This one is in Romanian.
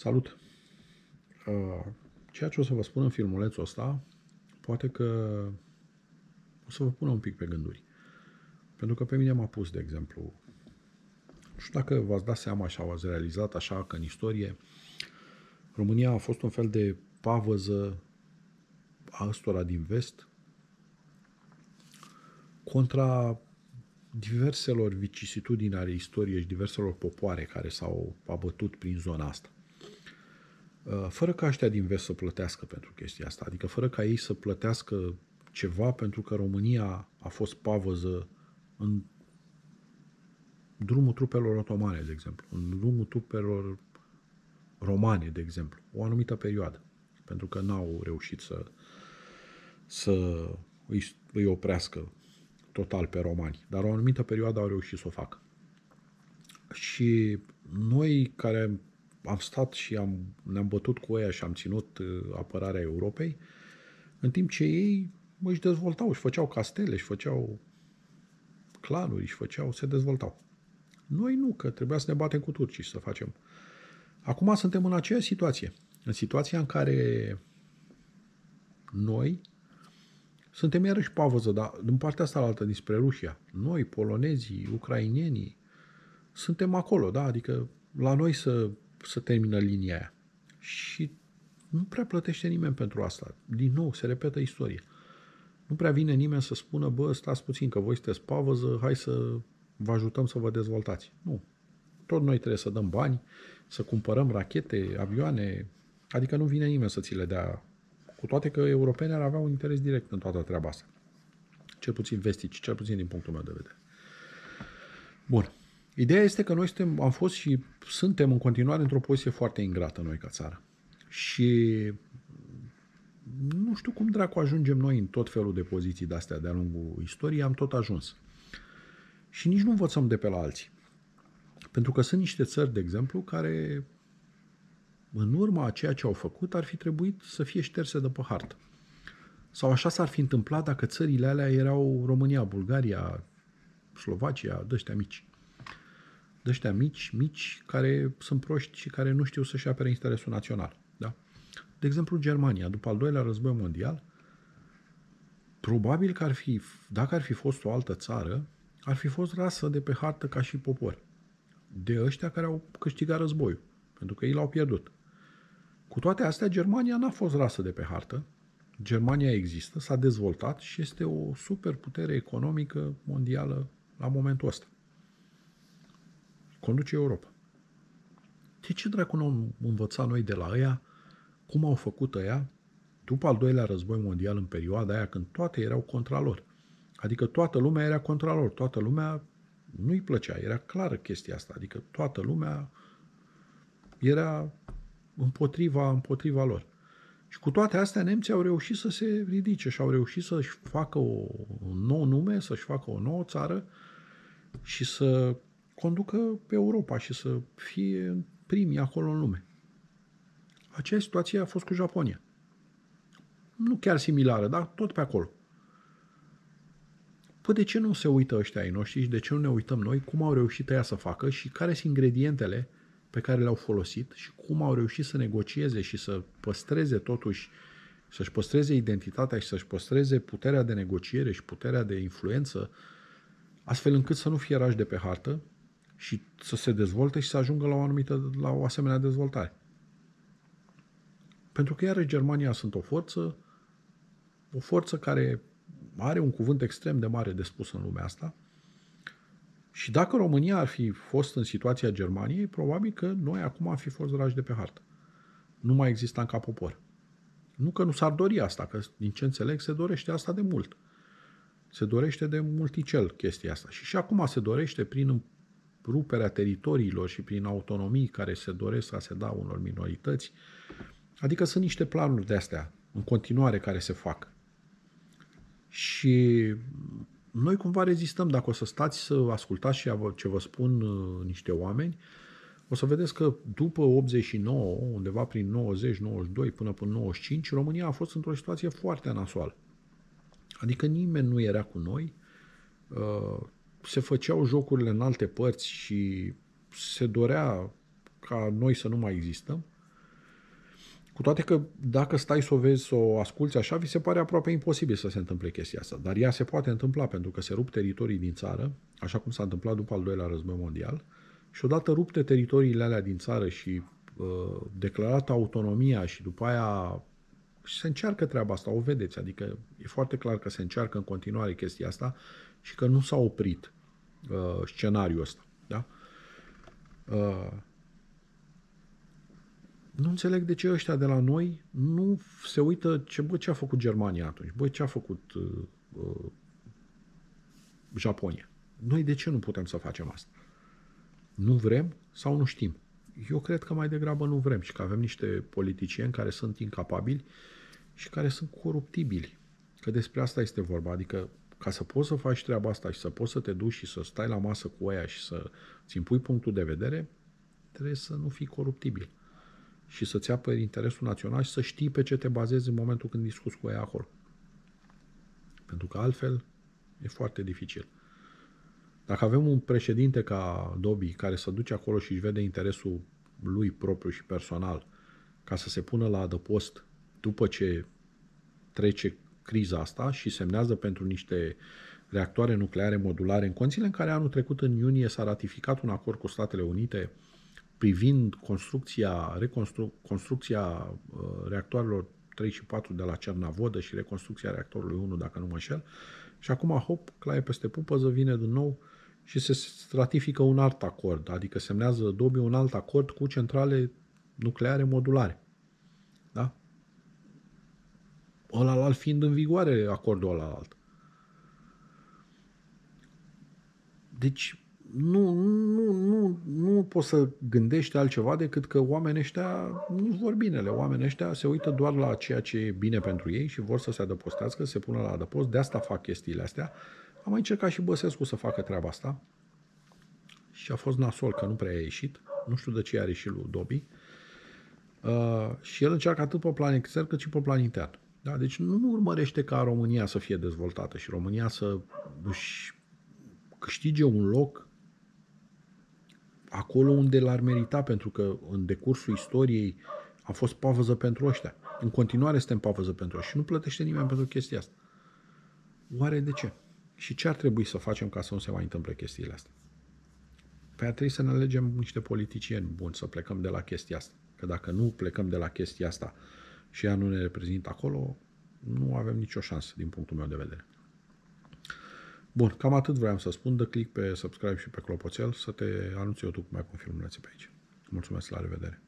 Salut! Uh, ceea ce o să vă spun în filmulețul ăsta, poate că o să vă pună un pic pe gânduri. Pentru că pe mine m-a pus, de exemplu, nu știu dacă v-ați dat seama și v-ați realizat așa că în istorie România a fost un fel de pavăză a ăstora din vest contra diverselor vicisitudini ale istoriei și diverselor popoare care s-au abătut prin zona asta. Uh, fără ca ăștia din vest să plătească pentru chestia asta, adică fără ca ei să plătească ceva pentru că România a fost pavăză în drumul trupelor otomane, de exemplu, în drumul trupelor romane, de exemplu, o anumită perioadă, pentru că n-au reușit să, să îi, îi oprească total pe romani, dar o anumită perioadă au reușit să o facă. Și noi care am stat și am, ne-am bătut cu ea și am ținut uh, apărarea Europei, în timp ce ei își dezvoltau, își făceau castele, își făceau clanuri, își făceau, se dezvoltau. Noi nu, că trebuia să ne batem cu turcii și să facem. Acum suntem în aceeași situație. În situația în care noi suntem iarăși pavăză, dar din partea asta altă, dinspre Rusia. Noi, polonezii, ucrainenii, suntem acolo, da? Adică la noi să, să termină linia aia. Și nu prea plătește nimeni pentru asta. Din nou, se repetă istoria. Nu prea vine nimeni să spună, bă, stați puțin, că voi sunteți pavăză, hai să vă ajutăm să vă dezvoltați. Nu. Tot noi trebuie să dăm bani, să cumpărăm rachete, avioane, adică nu vine nimeni să ți le dea cu toate că europenii ar avea un interes direct în toată treaba asta. Cel puțin vestici, cel puțin din punctul meu de vedere. Bun. Ideea este că noi suntem, am fost și suntem în continuare într-o poziție foarte ingrată noi ca țară. Și nu știu cum dracu ajungem noi în tot felul de poziții de-astea de-a lungul istoriei, am tot ajuns. Și nici nu învățăm de pe la alții. Pentru că sunt niște țări, de exemplu, care în urma a ceea ce au făcut, ar fi trebuit să fie șterse de pe hartă. Sau așa s-ar fi întâmplat dacă țările alea erau România, Bulgaria, Slovacia, dăștia mici. Dăștia mici, mici, care sunt proști și care nu știu să-și apere interesul național. Da? De exemplu, Germania, după al doilea război mondial, probabil că ar fi, dacă ar fi fost o altă țară, ar fi fost rasă de pe hartă ca și popor. De ăștia care au câștigat războiul, pentru că ei l-au pierdut. Cu toate astea, Germania n-a fost rasă de pe hartă. Germania există, s-a dezvoltat și este o superputere economică mondială la momentul ăsta. Conduce Europa. De ce dracu nu am învățat noi de la ăia cum au făcut ăia după al doilea război mondial în perioada aia când toate erau contra lor? Adică toată lumea era contra lor, toată lumea nu-i plăcea, era clară chestia asta, adică toată lumea era împotriva, împotriva lor. Și cu toate astea, nemții au reușit să se ridice și au reușit să-și facă o, un nou nume, să-și facă o nouă țară și să conducă pe Europa și să fie primii acolo în lume. Aceeași situație a fost cu Japonia. Nu chiar similară, dar tot pe acolo. Păi de ce nu se uită ăștia ai noștri și de ce nu ne uităm noi cum au reușit ea să facă și care sunt ingredientele pe care le-au folosit și cum au reușit să negocieze și să păstreze totuși, să-și păstreze identitatea și să-și păstreze puterea de negociere și puterea de influență, astfel încât să nu fie rași de pe hartă și să se dezvolte și să ajungă la o anumită, la o asemenea dezvoltare. Pentru că iarăși Germania sunt o forță, o forță care are un cuvânt extrem de mare de spus în lumea asta, și dacă România ar fi fost în situația Germaniei, probabil că noi acum am fi fost dragi de pe hartă. Nu mai existam ca popor. Nu că nu s-ar dori asta, că din ce înțeleg se dorește asta de mult. Se dorește de multicel chestia asta. Și și acum se dorește prin ruperea teritoriilor și prin autonomii care se doresc să se da unor minorități. Adică sunt niște planuri de astea în continuare care se fac. Și noi cumva rezistăm. Dacă o să stați să ascultați și ce vă spun uh, niște oameni, o să vedeți că după 89, undeva prin 90, 92 până până 95, România a fost într-o situație foarte nasoală. Adică nimeni nu era cu noi, uh, se făceau jocurile în alte părți și se dorea ca noi să nu mai existăm. Cu toate că dacă stai să o vezi, să o asculți așa, vi se pare aproape imposibil să se întâmple chestia asta. Dar ea se poate întâmpla pentru că se rup teritorii din țară, așa cum s-a întâmplat după al doilea război mondial, și odată rupte teritoriile alea din țară și uh, declarată autonomia și după aia și se încearcă treaba asta, o vedeți, adică e foarte clar că se încearcă în continuare chestia asta și că nu s-a oprit uh, scenariul ăsta. Da? Uh, nu înțeleg de ce ăștia de la noi nu se uită ce, bă, ce a făcut Germania atunci, bă, ce a făcut uh, uh, Japonia. Noi de ce nu putem să facem asta? Nu vrem sau nu știm? Eu cred că mai degrabă nu vrem și că avem niște politicieni care sunt incapabili și care sunt coruptibili. Că despre asta este vorba. Adică ca să poți să faci treaba asta și să poți să te duci și să stai la masă cu aia și să ți impui punctul de vedere, trebuie să nu fii coruptibil și să-ți apări interesul național și să știi pe ce te bazezi în momentul când discuți cu ea acolo. Pentru că altfel e foarte dificil. Dacă avem un președinte ca Dobi care să duce acolo și își vede interesul lui propriu și personal ca să se pună la adăpost după ce trece criza asta și semnează pentru niște reactoare nucleare modulare în condițiile în care anul trecut în iunie s-a ratificat un acord cu Statele Unite privind construcția, reconstru, construcția uh, reactoarelor 3 și 4 de la Cernavodă și reconstrucția reactorului 1, dacă nu mă înșel. Și acum, hop, claie peste pupăză, vine din nou și se stratifică un alt acord, adică semnează Dobi un alt acord cu centrale nucleare modulare. Da? Ăla alt fiind în vigoare acordul ăla alt. Deci, nu, nu, nu, nu poți să gândești altceva decât că oamenii ăștia nu vor binele. Oamenii ăștia se uită doar la ceea ce e bine pentru ei și vor să se adăpostească, să se pună la adăpost. De asta fac chestiile astea. Am mai încercat și Băsescu să facă treaba asta și a fost nasol că nu prea a ieșit. Nu știu de ce a ieșit lui Dobi. Uh, și el încearcă atât pe plan extern cât și pe plan intern. Da? Deci nu, nu urmărește ca România să fie dezvoltată și România să își câștige un loc acolo unde l-ar merita, pentru că în decursul istoriei a fost pavăză pentru ăștia. În continuare suntem pavăză pentru ăștia și nu plătește nimeni pentru chestia asta. Oare de ce? Și ce ar trebui să facem ca să nu se mai întâmple chestiile astea? Păi ar trebui să ne alegem niște politicieni buni, să plecăm de la chestia asta. Că dacă nu plecăm de la chestia asta și ea nu ne reprezintă acolo, nu avem nicio șansă din punctul meu de vedere. Bun, cam atât vreau să spun. Dă click pe subscribe și pe clopoțel să te anunț eu tu cum mai pun filmulețe pe aici. Mulțumesc, la revedere!